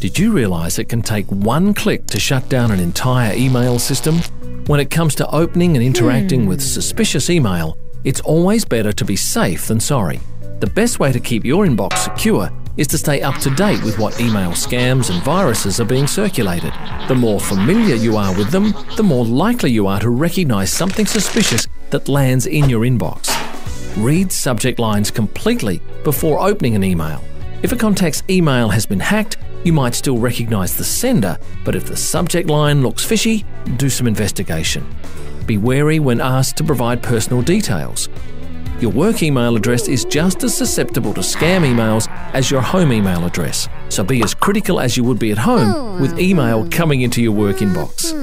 Did you realize it can take one click to shut down an entire email system? When it comes to opening and interacting with suspicious email, it's always better to be safe than sorry. The best way to keep your inbox secure is to stay up to date with what email scams and viruses are being circulated. The more familiar you are with them, the more likely you are to recognize something suspicious that lands in your inbox. Read subject lines completely before opening an email. If a contact's email has been hacked, you might still recognize the sender, but if the subject line looks fishy, do some investigation. Be wary when asked to provide personal details. Your work email address is just as susceptible to scam emails as your home email address, so be as critical as you would be at home with email coming into your work inbox.